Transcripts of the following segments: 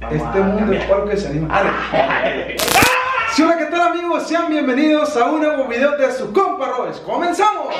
Este mundo es para que se anima. Sí, hola, ¿qué tal amigos? Sean bienvenidos a un nuevo video de su compa. ¡Comenzamos!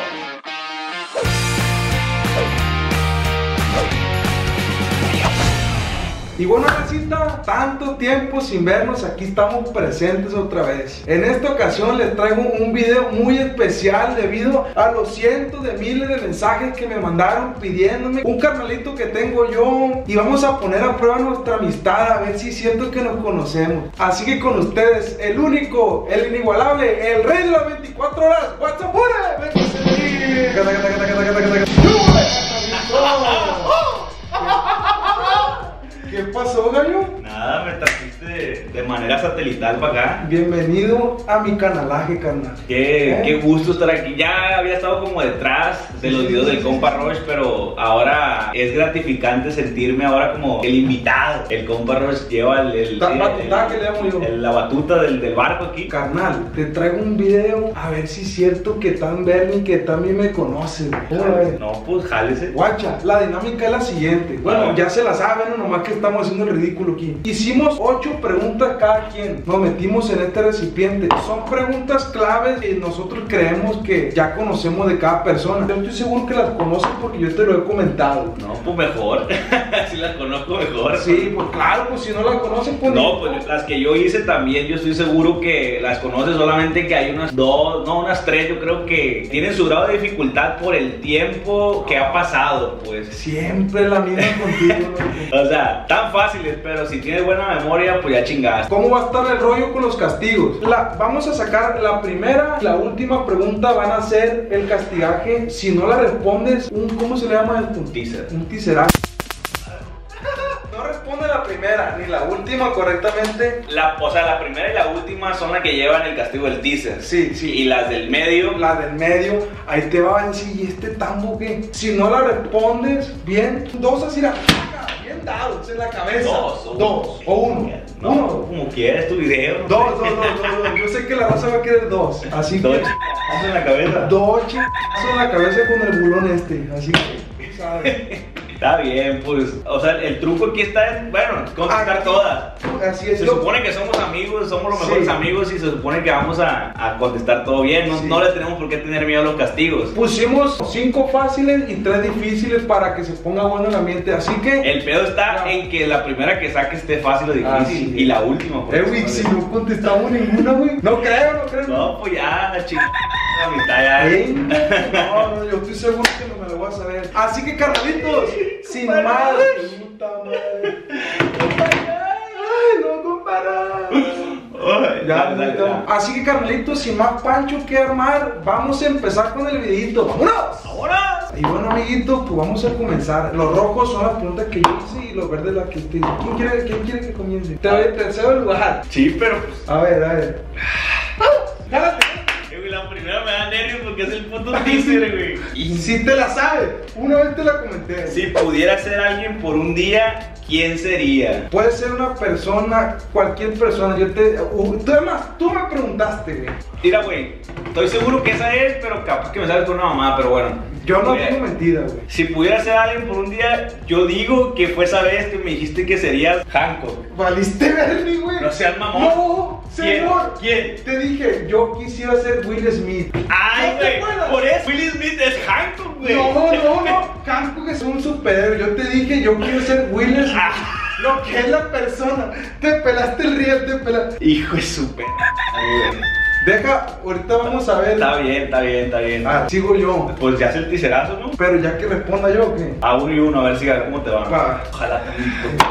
Y bueno, Racita, tanto tiempo sin vernos, aquí estamos presentes otra vez. En esta ocasión les traigo un video muy especial debido a los cientos de miles de mensajes que me mandaron pidiéndome un carnalito que tengo yo. Y vamos a poner a prueba nuestra amistad, a ver si siento que nos conocemos. Así que con ustedes, el único, el inigualable, el rey de las 24 horas, WhatsApp, ¿Qué pasó, gallo? Nada, me trajiste de, de manera satelital para acá. Bienvenido a mi canalaje, carnal. Qué, ¿Eh? qué gusto estar aquí. Ya había estado como detrás de los Sí, videos sí, del sí, compa. Roche, pero ahora es gratificante sentirme ahora como el invitado. El compa Roche lleva el, el- Ta- el- batuta, el- que le llamo yo. el- la batuta del, del barco aquí. Carnal, te traigo un video a ver si es cierto que tan Bernie que también me conoces. güey. ¿Cómo la ves? No, pues jálese. Guacha, la dinámica es la siguiente. Bueno, ya se la saben, ¿no? nomás que estamos haciendo el ridículo aquí. Hicimos ocho preguntas cada quien. Nos metimos en este recipiente. Son preguntas claves y nosotros creemos que ya conocemos de cada persona. Yo estoy seguro que las conoces porque yo te lo he comentado. No, pues mejor. si las conozco mejor. Sí, pues claro, pues si no la conoces, pues No, pues las que yo hice también, yo estoy seguro que las conoces, solamente que hay unas dos, no, unas tres, yo creo que tienen su grado de dificultad por el tiempo que ha pasado, pues. siempre la misma contigo. ¿no? O sea, tan fáciles, pero si tienes buena memoria, pues ya chingaste. ¿Cómo va a estar el rollo con los castigos? La, vamos a sacar la primera, la última pregunta van a ser el castigaje. Si no la respondes, un ¿cómo se le llama esto? Un teaser. Un teaseraje. No responde la primera ni la última correctamente. La, o sea, la primera y la última son las que llevan el castigo del teaser. Sí, sí. Y las del medio, La del medio, ahí te va a decir, ¿y este tambo qué? Si no la respondes bien, dos así la bien dados en la cabeza. Dos. Dos, o uno. No, como quieras tu video. Dos, dos, dos, dos, dos. Yo sé que la raza va a querer dos. Así Dos que. chingazos en la cabeza. Dos en la cabeza con el bulón este. Así que, ¿sabes? Está bien, pues. O sea, el truco aquí está en, bueno, contestar Aquí. todas. Así es. Se yo- supone que somos amigos, somos los Sí. mejores amigos y se supone que vamos a, a contestar todo bien. No, Sí. no le tenemos por qué tener miedo a los castigos. Pusimos cinco fáciles y tres difíciles para que se ponga bueno el ambiente. Así que. El pedo está Ya. en que la primera que saque esté fácil o difícil. Ah. Y la última, pues. Eh, güey, si no contestamos ninguna, güey. No creo, no creo. No, pues ya, la chingada, la mitad ya. Venga. No, no, yo estoy seguro que no me lo voy a saber. Así que, carnalitos, sin más. Puta madre. Ay, no comparar. Ay, Ya, dale, dale, listo. dale. Así que Carlitos, sin más pancho que armar, vamos a empezar con el videito. ¡Vámonos! ¡Ahora! Y bueno, amiguitos, pues vamos a comenzar. Los rojos son las preguntas que yo hice y los verdes las que usted hizo. ¿Quién quiere, quién quiere que comience? Te doy el tercer lugar. Sí, pero pues. A ver, a ver. Güey, La primera me da nervios porque es el puto teaser, güey. Y si te la sabes, una vez te la comenté. Si pudiera ser alguien por un día, ¿quién sería? Puede ser una persona, cualquier persona. Yo te. uh, tú, además, tú me preguntaste, güey. Mira, güey, estoy seguro que esa es, pero capaz que me sales con una mamá, pero bueno. Yo no digo mentira, güey. Si pudiera ser alguien por un día, yo digo que fue esa vez que me dijiste que serías Hancock. Valiste Bernie, güey. No seas mamón. No, señor. ¿Quién? Te dije, yo quisiera ser Will Smith. Ay, ¿No te güey, acuerdas? por eso Will Smith es Hancock, güey. No, no, no. Hancock es un superhéroe. Yo te dije, yo quiero ser Will Smith. Ah. Lo que es la persona. Te pelaste el riel, te pelaste. Hijo su pena. Deja, ahorita vamos a ver. Está bien, está bien, está bien. Ah, sigo yo. Pues ya hace el tiserazo, ¿no? Pero ya que responda yo, ¿qué? A uno y uno, a ver si a ver cómo te va. Va. Ojalá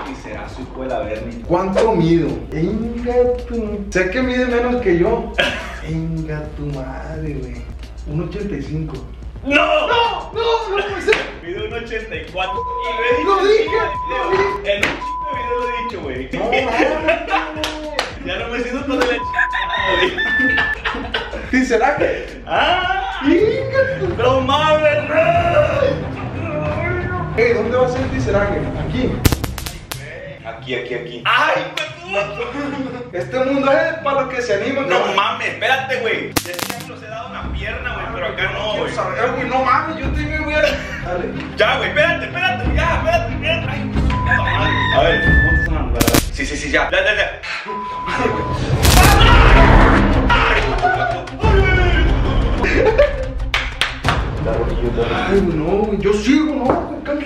tiserazo, hijo de la Bernie. ¿Cuánto mido? Venga tu. Sé que mide menos que yo. Venga tu madre, güey. 1.85. ¡No! No, no, no puede ser. Mide un 84 y Lo lo he dicho. dije, en un chingo de video lo he dicho, güey. No, mames. Ya no me siento tan de la. ¿Sí será que? ¡Ah! ¡No mames, güey! Ey, ¿dónde va a ser el tiseraje? Aquí. Aquí, aquí, aquí. ¡Ay, güey! Este mundo es para los que se animan. No mames, espérate, güey. Ya sí me los he dado una pierna, güey, pero acá no, güey. güey, no mames, yo te voy a. Dale. Ya, güey, espérate, espérate, ya, espérate, espérate. Ay, puta madre. A ver, ¿cómo te sonando? Si sí, ya. Ya, ya, ya. Ay, güey, no, güey. Yo sigo, no, güey.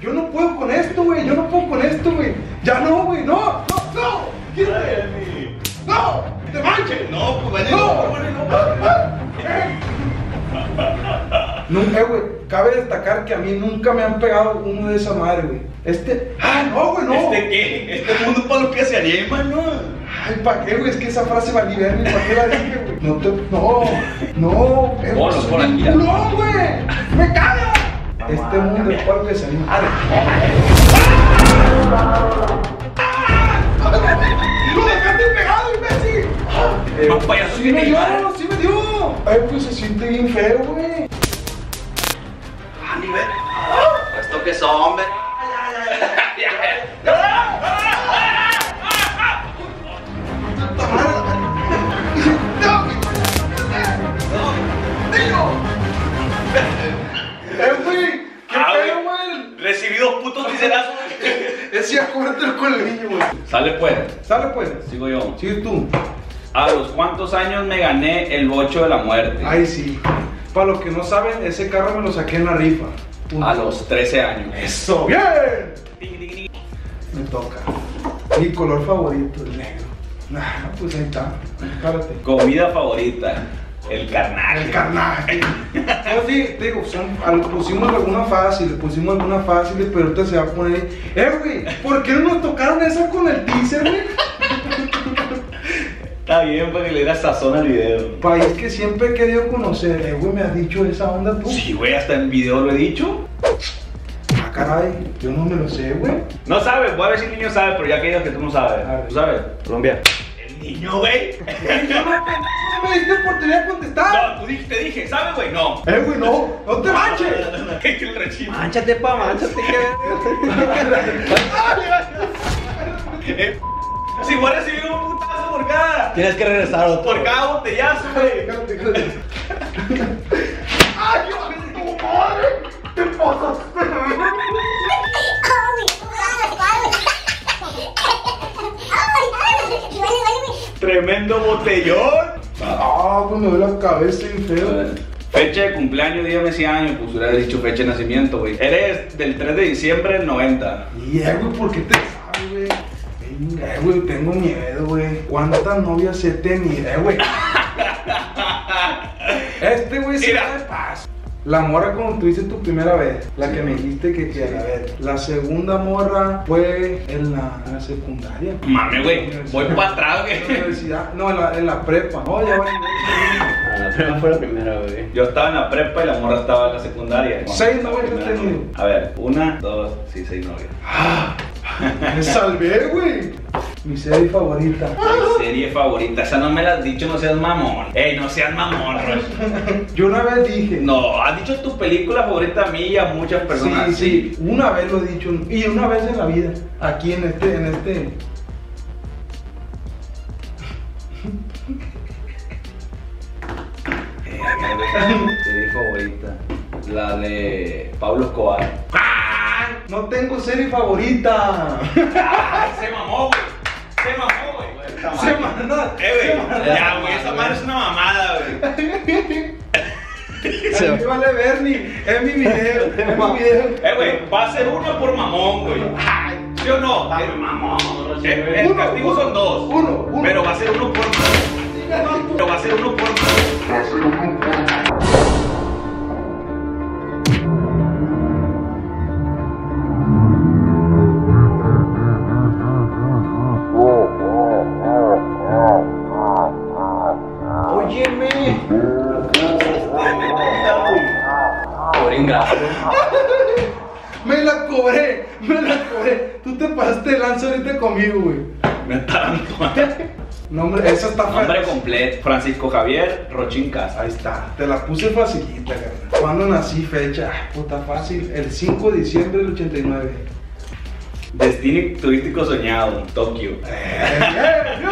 Yo no puedo con esto, güey. Yo no puedo con esto, güey. Ya no, güey. No, no, no. Quítate. No, te manches. No, pues. No, no, eh, güey, cabe destacar que a mí nunca me han pegado uno de esa madre, güey. Este, ah, no, güey, no. ¿Este qué? Este mundo para lo que se anima, ¿no? Ay, ¿para qué, güey? Es que esa frase va a liberarme, ¿para qué la dije, güey? No te, no, no, soy por aquí, culón, güey. Me caga. Este mundo es se anima. ¡Ah! ¡Lo dejaste pegado, imbécil! Eh, Más payaso Sí me dio, sí me dio. Ay, pues se siente bien feo, güey. Ah, ni ver. ¿Esto qué son, hombre? Sale, pues. Sigo yo. Sigue tú. ¿A los cuántos años me gané el bocho de la muerte? Ay, sí. Para los que no saben, ese carro me lo saqué en la rifa. Punto. A los 13 años. ¡Eso! ¡Bien! Me toca. Mi color favorito, el negro. Ah, pues ahí está. Cárate. Comida favorita. El carnal. El carnaje. No, sí, te digo, son, al- pusimos algunas fáciles, pusimos algunas fáciles, pero ahorita se va a poner. Eh, güey, ¿por qué no nos tocaron esa con el teaser, güey? Está bien para que le diera sazón al video. País que siempre he querido conocer. Eh, güey, ¿me has dicho esa onda tú? Sí, güey, hasta en video lo he dicho. Ah, caray, yo no me lo sé, güey. No sabes, voy a ver si el niño sabe, pero ya que digas que tú no sabes. A ver. ¿Tú sabes? Colombia. El niño, güey. Me diste oportunidad de contestar. No, tú dijiste, te dije, ¿sabes, güey? No. Eh, güey, no, no te manches. Que el rechino. Manchate, pa, manchate, que Eh, Si voy a recibir un putazo por cada. Tienes que regresar otro. Por cada botellazo, güey. Cabeza bien feo. Fecha de cumpleaños, día, mes y año, pues hubiera dicho fecha de nacimiento, güey. Eres del 3 de diciembre del 90. Y eh, güey, ¿por qué te sabes, güey? Venga, güey, tengo miedo, güey. ¿Cuántas novias he tenido, eh, güey? Este, güey, se da de paz. La morra como tuviste tu primera vez, la que me dijiste que quería a ver. La segunda morra fue en la, en la secundaria. Mame, güey, voy para atrás, En la güey. universidad, no, en la, en la prepa. No, ya va. Ah, primera fue la primera, güey. Yo estaba en la prepa y la morra estaba en la secundaria. Seis novias has tenido. A ver, una, dos, sí, seis novias. Me salvé, güey. Mi serie favorita. Mi serie favorita, esa no me la has dicho, no seas mamón. Ey, no seas mamón, Rosh. Yo una vez dije. No, has dicho tu película favorita a mí y a muchas personas. Sí, sí, una vez lo he dicho y una vez en la vida, aquí en este, en este. serie favorita, la de Pablo Escobar. ¡Ah! No tengo serie favorita. ¡Ah! Se mamó, güey. Se mamó, güey. Se manda. Eh, güey. Ya, güey, esa madre es una mamada, güey. A mí me vale Bernie, es mi video, es mi video. Eh, güey, va a ser uno por mamón, güey. ¿Sí o no? Dame El- mamón, El, el Uno, castigo uno, son dos. uno, uno. Pero va a ser uno por Pero va a ser uno por Óyeme. Esa está Nombre completo, Francisco Javier Rochín. Ahí está, te la puse facilita, carnal. ¿Cuándo nací? Fecha, puta fácil. El 5 de diciembre del 89. Destino turístico soñado, Tokio. Eh, bien.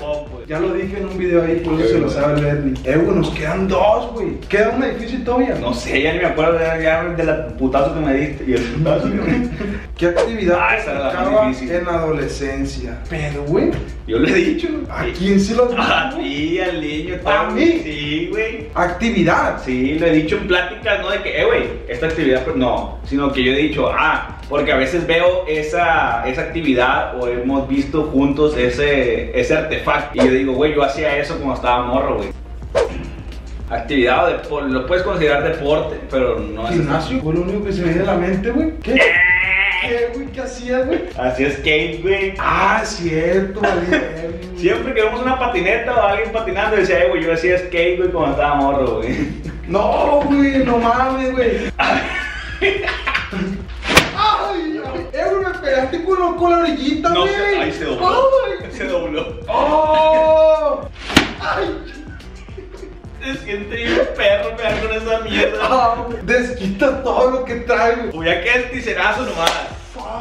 No, pues. Ya lo dije en un video ahí, por eso se lo sabe el. Eh, güey, nos quedan dos, güey. Queda un edificio todavía. No sé, ya ni me acuerdo ya, de la putazo que me diste. Y el putazo que me ¿Qué actividad Ah, esa era la más difícil. en adolescencia? Pero, güey, Yo le he dicho. ¿a quién se los A ti, al niño. ¿A todo. mí? Sí, güey. Actividad. Sí, lo he dicho en pláticas, no de que, eh, güey, esta actividad, pues, no, sino que yo he dicho, ah, porque a veces veo esa, esa actividad o hemos visto juntos ese, ese artefacto y yo digo, güey, yo hacía eso cuando estaba morro, güey. Actividad o deporte, lo puedes considerar deporte, pero no es Gimnasio. Fue lo único que se me viene a la mente, güey. ¿Qué? ¿Qué hacías, güey? Así es skate, güey. Ah, cierto, güey. Siempre que vemos una patineta o alguien patinando, decía, güey, yo hacía skate, güey, cuando estaba morro, güey. No, güey, no mames, güey. Ay, eh, güey, me pegaste con, la orillita, No güey. sé, ahí se dobló. Ay. Se dobló. Oh. Ay. Se siente bien perro pegar con esa mierda. Ah. Desquita todo lo que trae, güey. O ya queda el ticerazo nomás.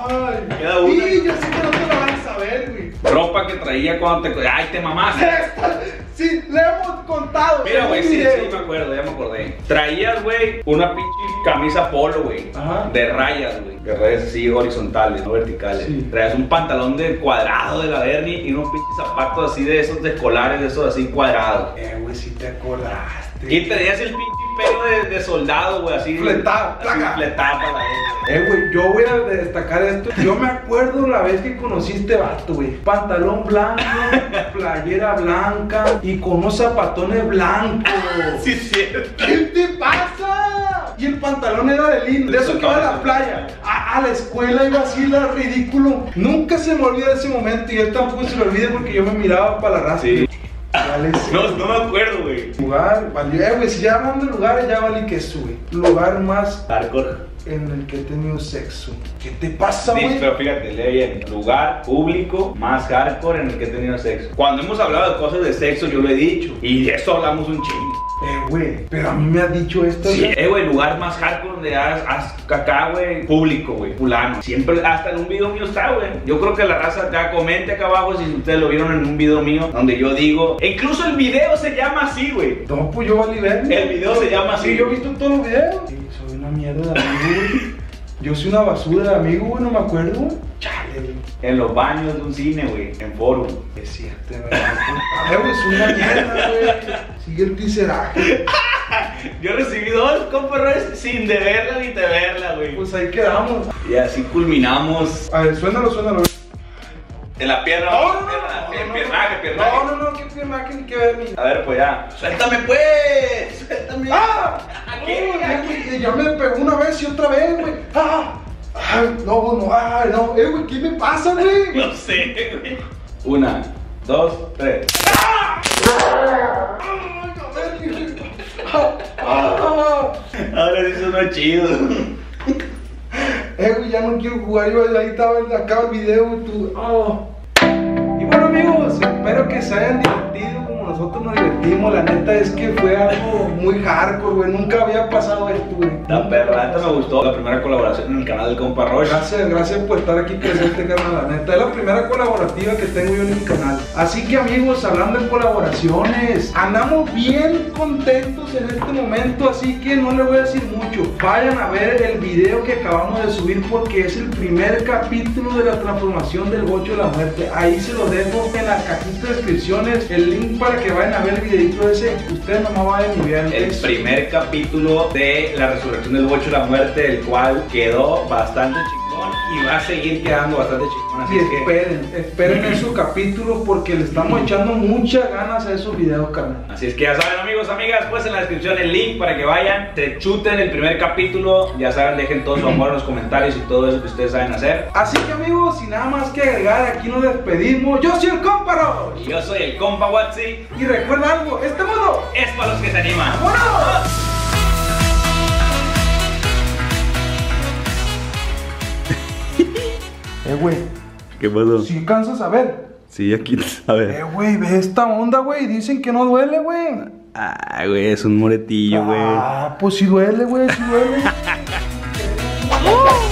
Ay. Queda una. Sí, yo sé que no te lo van a saber, güey. Ropa que traía cuando te. ¡Ay, te mamaste! Esta- Sí, le hemos contado. Mira, güey, sí, video. sí, me acuerdo, ya me acordé. Traías, güey, una pinche camisa polo, güey. Ajá. De rayas, güey. De rayas así horizontales, no verticales. Sí. Traías un pantalón de cuadrado de la Bernie y unos pinches zapatos así de esos de escolares, de esos así cuadrados. Eh, güey, si te acordaste. Y tenías el pinche pelo de, de soldado, güey, así. Fletado, placa. fletado para la. Eh, güey, yo voy a destacar esto. Yo me acuerdo la vez que conocí a este vato, güey. Pantalón blanco, playera blanca y con unos zapatones blancos. Sí, cierto. ¿Qué te pasa? Y el pantalón era de lino, de eso que iba a la playa. A, a la escuela iba así, era ridículo. Nunca se me olvida ese momento y él tampoco se lo olvide porque yo me miraba para la raza. Sí. Vale, sí. No, no me acuerdo, güey. Lugar, valió, eh, güey, si ya hablando de lugares, ya valí que sube. Lugar más Hardcore. en el que he tenido sexo. ¿Qué te pasa, Sí, güey? pero fíjate, lee bien. Lugar público más hardcore en el que he tenido sexo. Cuando hemos hablado de cosas de sexo, yo lo he dicho. Y de eso hablamos un chingo. Eh, güey, pero a mí me ha dicho esto. Sí, güey. eh, güey, lugar más hardcore donde has acá, güey, público, güey, fulano. Siempre, hasta en un video mío está, güey. Yo creo que la raza acá, comente acá abajo si ustedes lo vieron en un video mío, donde yo digo, e incluso el video se llama así, güey. No, pues yo valí ver. El video se llama así. Sí, yo he visto todos los videos. Sí, soy una mierda de amigo, güey. Yo soy una basura de amigo, güey, no me acuerdo. güey. En los baños de un cine, güey, en forum. Es cierto, güey. Ay, güey, soy una mierda, güey. Sigue el tiseraje. Yo recibí dos compas sin deberla ni temerla, güey. Pues ahí quedamos. Y así culminamos A ver, suénalo, suénalo. en la pierna. No, no, no. pierna, no, no, piernaje, no, piernaje. No, no, no, qué piernaje ni qué ver ni. A ver, pues ya. Suéltame, pues. Suéltame. ¡Ah! Aquí, aquí. ya me pegó una vez y otra vez, güey. ¡Ah! ¡Ay, no, no, ay, no! ¡Eh, güey, qué me pasa, güey! No sé, güey. Una, dos, tres. ¡Ay, a ver, güey. ¡Ah! ¡Ah! Ahora sí sonó chido. Eh, güey, ya no quiero jugar. Yo ahí estaba, acaba el video, tú. ah. Y bueno, amigos, espero que se hayan divertido nosotros nos divertimos. La neta es que fue algo muy hardcore, güey. Nunca había pasado esto, güey. La perra, la neta me gustó la primera colaboración en el canal del compa Roche. Gracias, gracias por estar aquí presente, carnal. La neta es la primera colaborativa que tengo yo en mi canal. Así que, amigos, hablando de colaboraciones, andamos bien contentos en este momento. Así que no les voy a decir mucho. Vayan a ver el video que acabamos de subir porque es el primer capítulo de la transformación del bocho de la muerte. Ahí se los dejo en la cajita de descripciones el link para que vayan a ver el videito ese. Ustedes nomás vayan y vean. El primer capítulo de la resurrección del bocho de la muerte, el cual quedó bastante chingón y va a seguir quedando bastante chingón. Así Y es que esperen, esperen esos capítulos porque le estamos echando muchas ganas a esos videos, carnal. Así es que ya saben amigos, amigas, pues en la descripción el link para que vayan, se chuten el primer capítulo, ya saben, dejen todo su amor en los comentarios y todo eso que ustedes saben hacer. Así que amigos, sin nada más que agregar, aquí nos despedimos. Yo soy el Comparo. Y yo soy el compa Watsi, Y recuerda algo, este mundo. es para los que se animan. ¡Vámonos! Eh, güey, ¿Qué pasó? si cansas a ver. Sí, aquí a Eh, güey, ve esta onda, güey. Dicen que no duele, güey. Ah, güey, es un moretillo, Ah, pues sí duele, güey, sí duele.